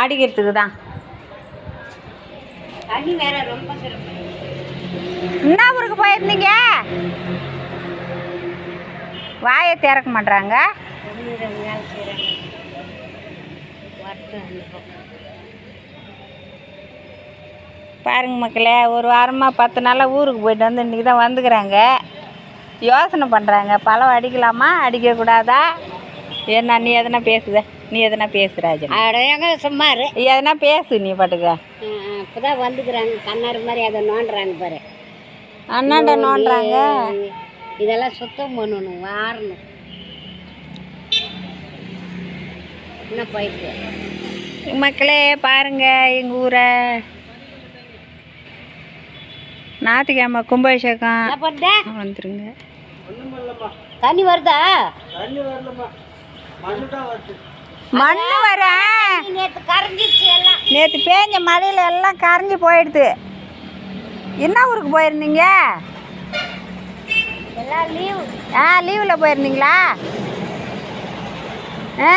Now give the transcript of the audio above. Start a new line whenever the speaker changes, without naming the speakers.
அடிக்கிறதுக்கு தான் என்ன ஊருக்கு போயிருந்தீங்க? வாயை திறக்க
பக்கம்
பாருங்க மக்களே ஒரு வாரமாக பத்து நாளாக ஊருக்கு போயிட்டு வந்து இன்றைக்கி தான் வந்துக்கிறாங்க. யோசனை பண்ணுறாங்க பழம் அடிக்கலாமா? அடிக்கக்கூடாதா? என்ன நீ எதனா பேசுத. நீ எதனா பேசு ராஜன்.
அட எங்க சும்மா இரு.
எதனா பேசு நீ பாட்டுக்க.
இப்போ தான் வந்துக்கிறாங்க. கண்ணாறு மாதிரி அதை நோண்டுறாங்க பாரு.
அண்ணாண்ட நோண்டுறாங்க.
இதெல்லாம் சுத்தம் பண்ணணும் வாரணும். என்ன போயிட்டு?
மக்களே பாருங்க எங்கள் ஊரை. ஞாயிற்றுக்கிழமை கும்பாபிஷேகம்.
என்ன பண்ணுற
வந்துருங்க.
தண்ணி வருதா.
மண்ணு வரேன்
நேற்று கரைஞ்சிருச்சு எல்லாம்.
நேற்று பேஞ்ச மழையில் எல்லாம் கரைஞ்சி போயிடுது. என்ன ஊருக்கு போயிருந்தீங்க?
எல்லாம் லீவு
ஆ லீவில் போயிருந்தீங்களா? ஆ?